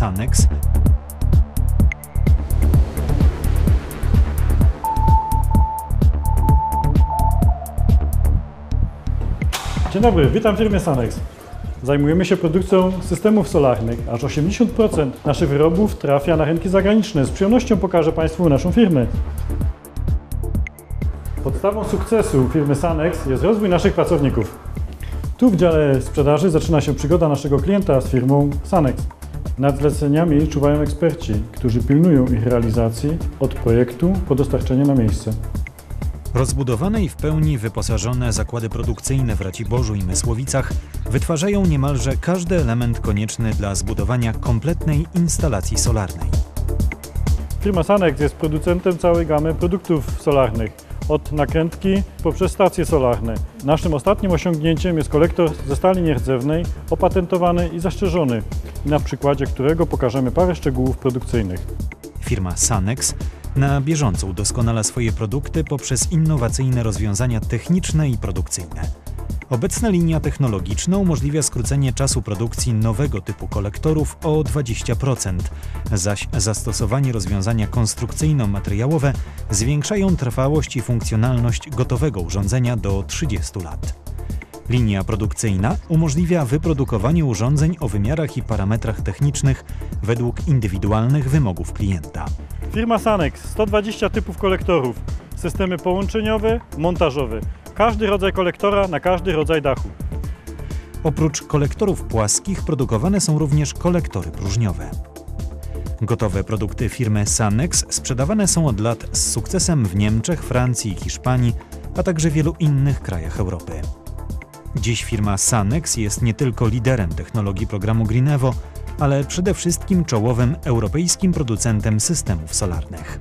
Sanex. Dzień dobry, witam w firmie Sanex. Zajmujemy się produkcją systemów solarnych. Aż 80% naszych wyrobów trafia na rynki zagraniczne. Z przyjemnością pokażę Państwu naszą firmę. Podstawą sukcesu firmy Sanex jest rozwój naszych pracowników. Tu w dziale sprzedaży zaczyna się przygoda naszego klienta z firmą Sanex. Nad zleceniami czuwają eksperci, którzy pilnują ich realizacji od projektu po dostarczenie na miejsce. Rozbudowane i w pełni wyposażone zakłady produkcyjne w Raciborzu i Mysłowicach wytwarzają niemalże każdy element konieczny dla zbudowania kompletnej instalacji solarnej. Firma Sanex jest producentem całej gamy produktów solarnych, od nakrętki poprzez stacje solarne. Naszym ostatnim osiągnięciem jest kolektor ze stali nierdzewnej, opatentowany i zastrzeżony, na przykładzie którego pokażemy parę szczegółów produkcyjnych. Firma Sanex na bieżąco udoskonala swoje produkty poprzez innowacyjne rozwiązania techniczne i produkcyjne. Obecna linia technologiczna umożliwia skrócenie czasu produkcji nowego typu kolektorów o 20%, zaś zastosowanie rozwiązania konstrukcyjno-materiałowe zwiększają trwałość i funkcjonalność gotowego urządzenia do 30 lat. Linia produkcyjna umożliwia wyprodukowanie urządzeń o wymiarach i parametrach technicznych według indywidualnych wymogów klienta. Firma Sanex 120 typów kolektorów, systemy połączeniowe, montażowe. Każdy rodzaj kolektora na każdy rodzaj dachu. Oprócz kolektorów płaskich produkowane są również kolektory próżniowe. Gotowe produkty firmy Sanex sprzedawane są od lat z sukcesem w Niemczech, Francji i Hiszpanii, a także wielu innych krajach Europy. Dziś firma Sanex jest nie tylko liderem technologii programu Greenevo, ale przede wszystkim czołowym europejskim producentem systemów solarnych.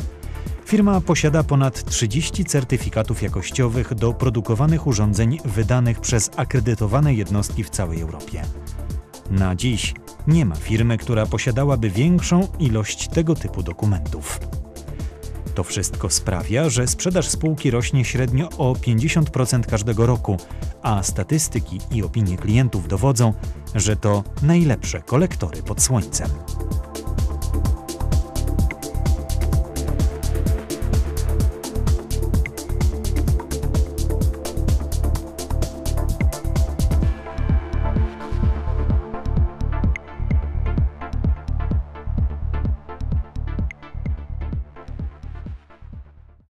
Firma posiada ponad 30 certyfikatów jakościowych do produkowanych urządzeń wydanych przez akredytowane jednostki w całej Europie. Na dziś nie ma firmy, która posiadałaby większą ilość tego typu dokumentów. To wszystko sprawia, że sprzedaż spółki rośnie średnio o 50% każdego roku, a statystyki i opinie klientów dowodzą, że to najlepsze kolektory pod słońcem.